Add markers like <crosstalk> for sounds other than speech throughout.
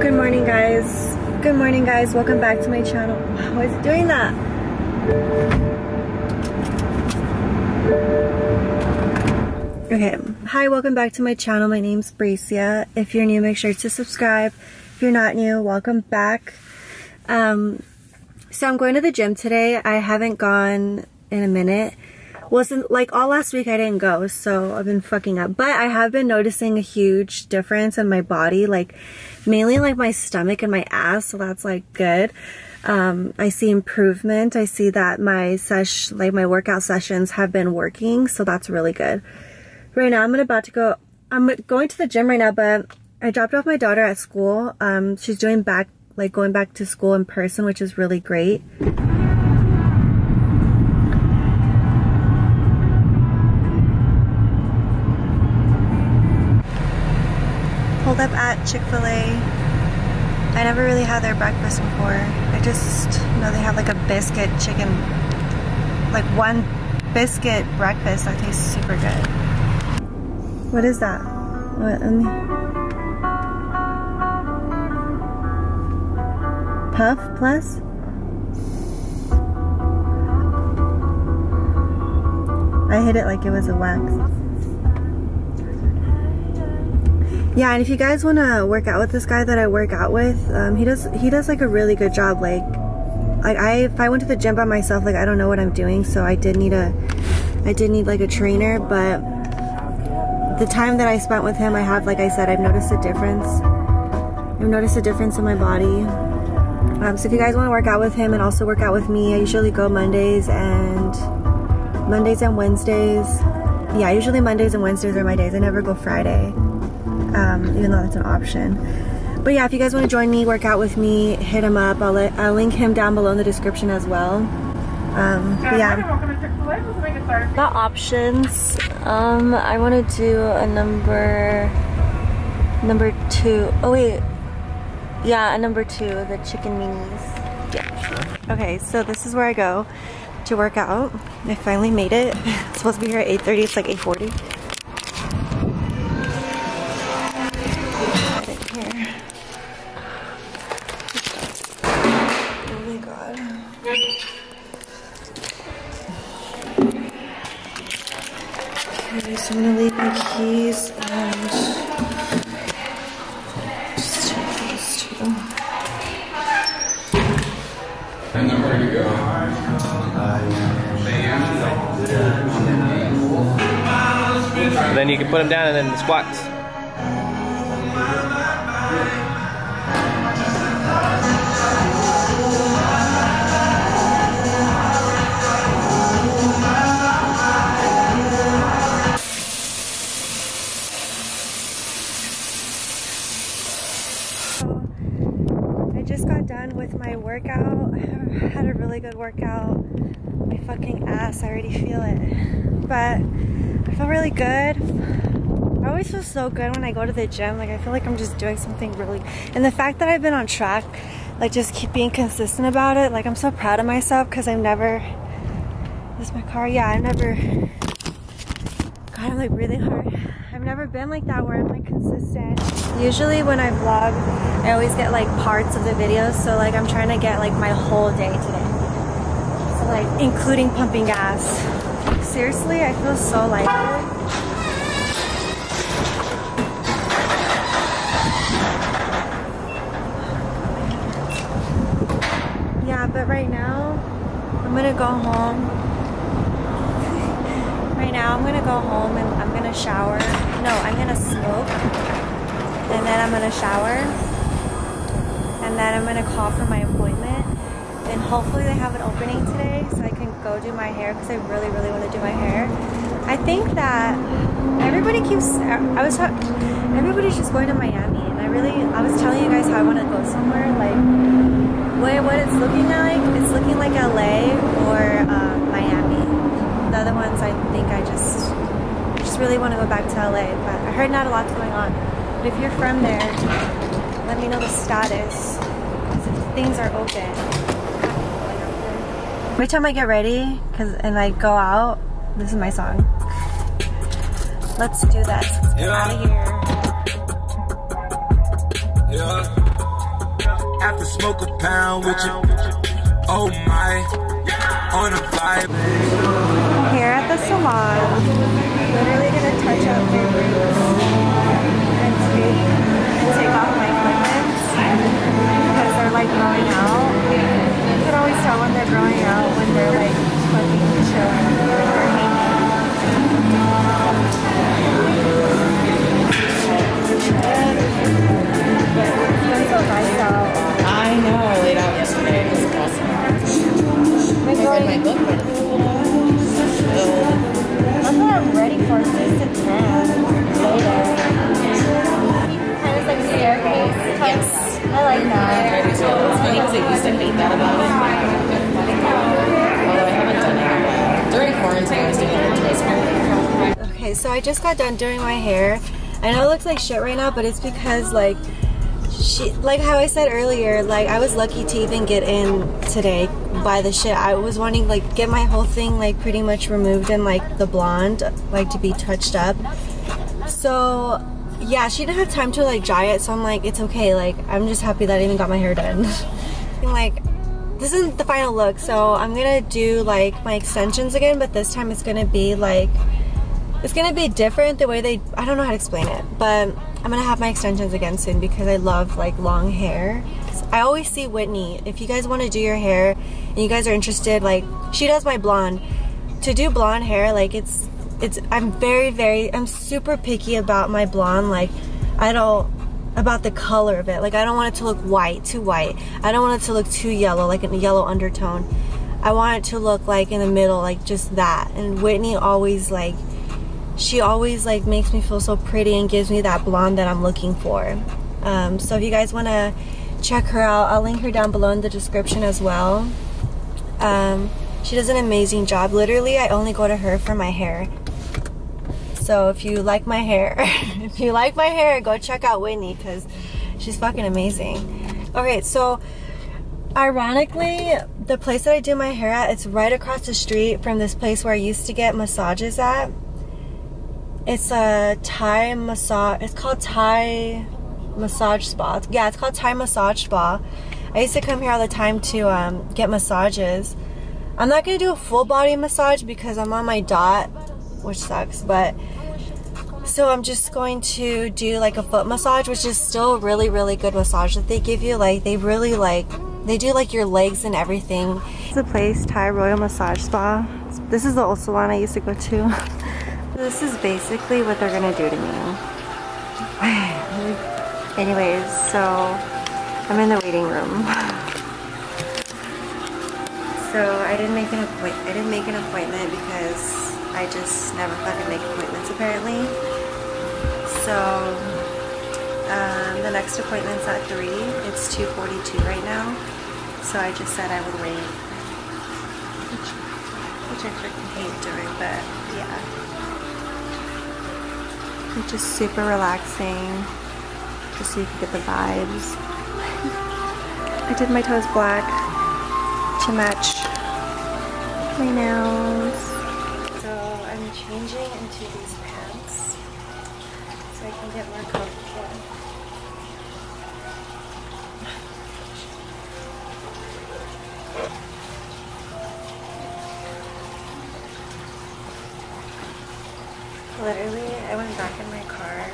Good morning guys. Good morning guys. Welcome back to my channel. Why is it doing that? Okay. Hi, welcome back to my channel. My name's Bryscia. If you're new, make sure to subscribe. If you're not new, welcome back. Um, so I'm going to the gym today. I haven't gone in a minute wasn't like all last week I didn't go so I've been fucking up. But I have been noticing a huge difference in my body like mainly like my stomach and my ass so that's like good. Um, I see improvement. I see that my sesh like my workout sessions have been working so that's really good. Right now I'm about to go I'm going to the gym right now but I dropped off my daughter at school. Um, she's doing back like going back to school in person which is really great pulled up at Chick-fil-A. I never really had their breakfast before. I just know they have like a biscuit chicken, like one biscuit breakfast that tastes super good. What is that? What, let me... Puff Plus? I hit it like it was a wax. Yeah and if you guys want to work out with this guy that I work out with um, he does he does like a really good job like like I if I went to the gym by myself like I don't know what I'm doing so I did need a I did need like a trainer but the time that I spent with him I have like I said I've noticed a difference. I've noticed a difference in my body. Um, so if you guys want to work out with him and also work out with me I usually go Mondays and Mondays and Wednesdays. Yeah usually Mondays and Wednesdays are my days. I never go Friday um, even though that's an option. But yeah, if you guys want to join me, work out with me, hit him up. I'll, let, I'll link him down below in the description as well. Um, yeah. The options, um, I want to do a number, number two. Oh wait, yeah, a number two, the chicken minis. Yeah. Okay, so this is where I go to work out. I finally made it. It's supposed to be here at 8.30, it's like 8.40. Oh okay, so I'm gonna leave my keys and just take these two. And then where do you go? Then you can put them down and then the squats. Good workout. My fucking ass, I already feel it. But I feel really good. I always feel so good when I go to the gym. Like I feel like I'm just doing something really and the fact that I've been on track, like just keep being consistent about it, like I'm so proud of myself because I've never this is my car, yeah, I've never God, I'm like breathing hard. I've never been like that where I'm like consistent. Usually when I vlog, I always get like parts of the videos. So like I'm trying to get like my whole day today. Like including pumping gas. Seriously, I feel so light. Yeah, but right now, I'm gonna go home <laughs> right now I'm gonna go home and I'm gonna shower. No, I'm gonna smoke. And then I'm gonna shower. And then I'm gonna call for my appointment. And hopefully they have an opening today so I can go do my hair because I really, really want to do my hair. I think that everybody keeps, I was talking, everybody's just going to Miami. And I really, I was telling you guys how I want to go somewhere. Like, what, what it's looking like, it's looking like LA or um, Miami the other ones I think I just just really want to go back to LA but I heard not a lot's going on but if you're from there let me know the status things are open every time I get ready cause and I go out this is my song let's do this let's get yeah. out of here yeah could smoke a pound with you. Oh my, on a vibe. Here at the salon, literally gonna touch up my roots and take, and take off my clip-ins because they're like growing out. You can always tell when they're growing out when they're like I just got done doing my hair. I know it looks like shit right now, but it's because like she like how I said earlier, like I was lucky to even get in today by the shit. I was wanting like get my whole thing like pretty much removed and like the blonde like to be touched up. So yeah, she didn't have time to like dry it, so I'm like, it's okay. Like I'm just happy that I even got my hair done. <laughs> And, like this isn't the final look, so I'm gonna do like my extensions again, but this time it's gonna be like it's gonna be different the way they I don't know how to explain it, but I'm gonna have my extensions again soon because I love like long hair. I always see Whitney. If you guys want to do your hair and you guys are interested, like she does my blonde. To do blonde hair, like it's it's I'm very very I'm super picky about my blonde. Like I don't about the color of it. Like I don't want it to look white, too white. I don't want it to look too yellow, like a yellow undertone. I want it to look like in the middle, like just that. And Whitney always like she always like makes me feel so pretty and gives me that blonde that I'm looking for. Um, so if you guys want to check her out, I'll link her down below in the description as well. Um, she does an amazing job. Literally, I only go to her for my hair. So if you like my hair, <laughs> if you like my hair, go check out Whitney because she's fucking amazing. Okay, so ironically, the place that I do my hair at, it's right across the street from this place where I used to get massages at. It's a Thai massage. It's called Thai massage spa. Yeah, it's called Thai massage spa. I used to come here all the time to um, get massages. I'm not gonna do a full body massage because I'm on my dot, which sucks. But so I'm just going to do like a foot massage, which is still really, really good massage that they give you. Like they really like they do like your legs and everything. It's a place, Thai Royal Massage Spa. This is the old salon I used to go to. <laughs> This is basically what they're gonna do to me. <sighs> Anyways, so I'm in the waiting room. <sighs> So I didn't make an appoint. I didn't make an appointment because I just never fucking make appointments apparently. So um, the next appointment's at three. It's 2:42 right now. So I just said I would wait, which, which I freaking hate doing, but yeah. It's just super relaxing, just so you can get the vibes. I did my toes black to match my nails. So I'm changing into these pants so I can get more comfortable. Literally, I went back in my car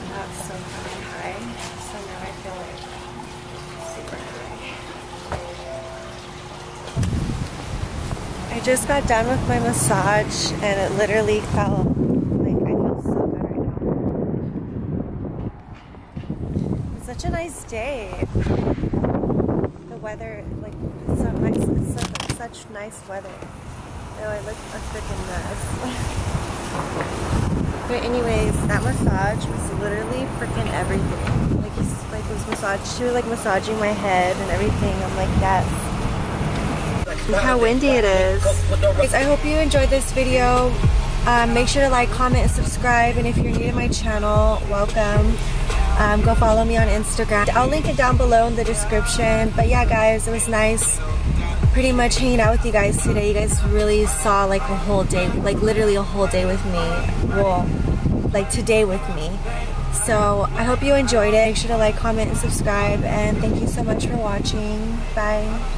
and got so fucking high. So now I feel like super high. I just got done with my massage and it literally felt like I feel so good right now. It's such a nice day. The weather, like, it's so nice. It's such, such nice weather. Oh, I look a freaking mess. <laughs> but anyways, that massage was literally freaking everything. Like he's like was massage. She was like massaging my head and everything. I'm like, yes. Look how windy it is. Guys, I hope you enjoyed this video. Um, make sure to like, comment, and subscribe. And if you're new to my channel, welcome. Um, go follow me on Instagram. I'll link it down below in the description. But yeah, guys, it was nice pretty much hanging out with you guys today. You guys really saw like a whole day, like literally a whole day with me. Well, like today with me. So I hope you enjoyed it. Make sure to like, comment, and subscribe. And thank you so much for watching. Bye.